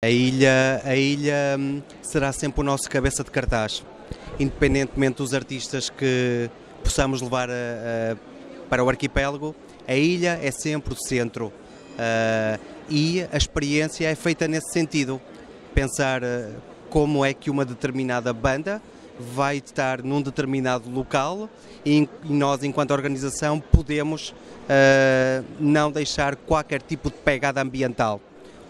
A ilha, a ilha hum, será sempre o nosso cabeça de cartaz, independentemente dos artistas que possamos levar a, a, para o arquipélago, a ilha é sempre o centro uh, e a experiência é feita nesse sentido. Pensar uh, como é que uma determinada banda vai estar num determinado local e nós, enquanto organização, podemos uh, não deixar qualquer tipo de pegada ambiental.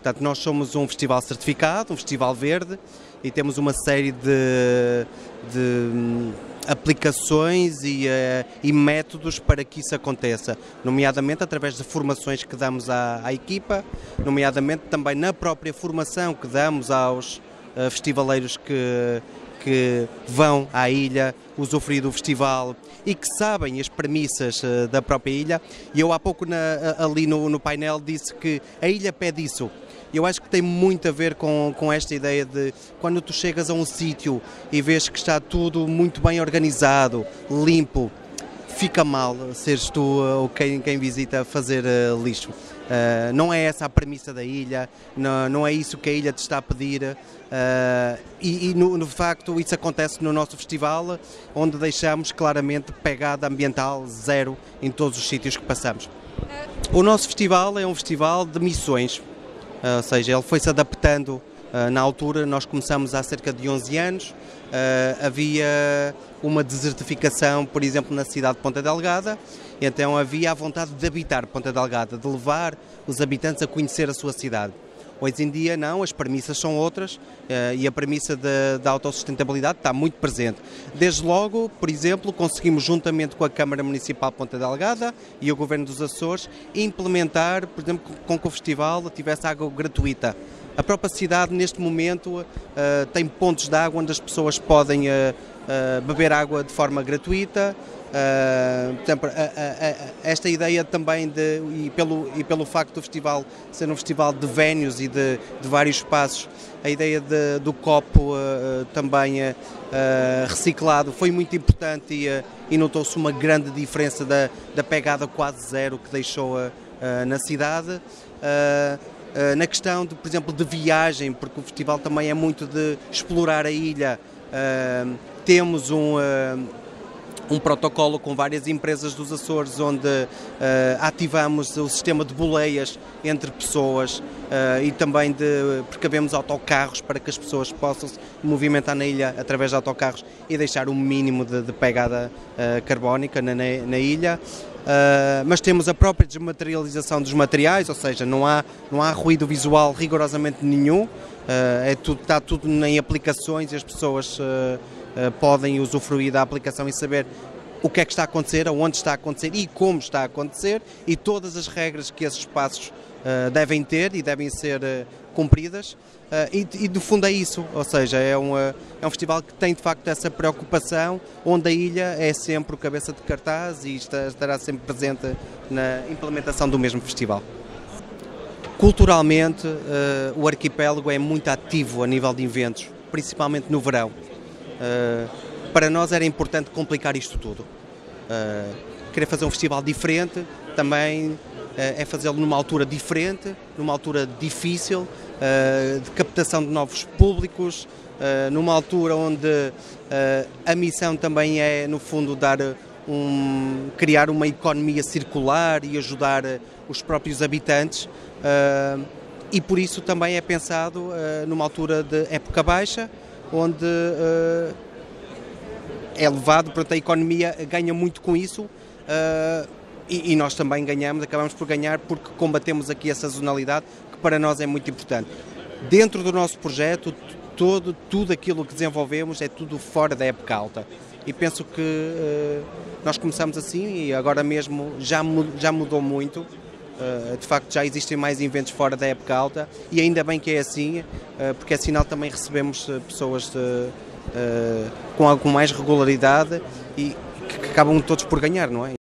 Portanto, nós somos um festival certificado, um festival verde e temos uma série de, de hum, aplicações e, uh, e, métodos para que isso aconteça, nomeadamente através de formações que damos à, à equipa, nomeadamente também na própria formação que damos aos uh, festivaleiros que, que vão à ilha usufruir do festival e que sabem as premissas uh, da própria ilha. E eu há pouco na, ali no, no painel disse que a ilha pede isso eu acho que tem muito a ver com, com esta ideia de quando tu chegas a um sítio e vês que está tudo muito bem organizado, limpo, fica mal seres tu uh, ou quem, quem visita fazer uh, lixo. Uh, não é essa a premissa da ilha, não, não, é isso que a ilha te está a pedir. Uh, e, e no, no, facto, isso acontece no nosso festival, onde deixamos claramente pegada ambiental zero em todos os sítios que passamos. O nosso festival é um festival de missões. Ah, ou seja, ele foi se adaptando ah, na altura, nós começamos há cerca de 11 anos, ah, havia uma desertificação, por exemplo, na cidade de Ponta Delgada, então havia a vontade de habitar Ponta Delgada, de levar os habitantes a conhecer a sua cidade. Hoje em dia não, as premissas são outras eh, e a premissa da autossustentabilidade está muito presente. Desde logo, por exemplo, conseguimos juntamente com a Câmara Municipal Ponta Delgada e o Governo dos Açores implementar, por exemplo, com que o festival tivesse água gratuita. A própria cidade, neste momento, uh, tem pontos de água onde as pessoas podem uh, uh, beber água de forma gratuita, esta ideia também de, e pelo, e pelo facto do festival ser um festival de vénios e de, de vários espaços, a ideia de, do copo também reciclado foi muito importante e, e notou-se uma grande diferença da, da pegada quase zero que deixou na cidade. Na questão, de, por exemplo, de viagem, porque o festival também é muito de explorar a ilha, temos um um protocolo com várias empresas dos Açores onde uh, ativamos o sistema de boleias entre pessoas uh, e também de precavemos autocarros para que as pessoas possam se movimentar na ilha através de autocarros e deixar um mínimo de, de pegada uh, carbónica na, na ilha. Uh, mas temos a própria desmaterialização dos materiais, ou seja, não há, não há ruído visual rigorosamente nenhum, uh, é tudo, está tudo em aplicações e as pessoas uh, podem usufruir da aplicação e saber o que é que está a acontecer, aonde está a acontecer e como está a acontecer e todas as regras que esses espaços uh, devem ter e devem ser uh, cumpridas. E, do fundo é isso, ou seja, é um, é um festival que tem de facto essa preocupação, onde a ilha é sempre o cabeça de cartaz e estará sempre presente na implementação do mesmo festival. Culturalmente, o arquipélago é muito ativo a nível de eventos, principalmente no verão. Uh, para nós era importante complicar isto tudo. Uh, querer fazer um festival diferente também uh, é fazê-lo numa altura diferente, numa altura difícil, de captação de novos públicos, numa altura onde a missão também é, no fundo, dar um, criar uma economia circular e ajudar os próprios habitantes. e por isso também é pensado numa altura de época baixa, onde uh, é levado, portanto a economia ganha muito com isso uh, e, e, nós também ganhamos, acabamos por ganhar porque combatemos aqui essa sazonalidade que para nós é muito importante. Dentro do nosso projeto, todo, tudo aquilo que desenvolvemos é tudo fora da época alta. E penso que uh, nós começamos assim e agora mesmo já, já mudou muito. Uh, de facto, já existem mais eventos fora da época alta e ainda bem que é assim, uh, porque é sinal também recebemos pessoas de, com mais regularidade e que acabam todos por ganhar, não é?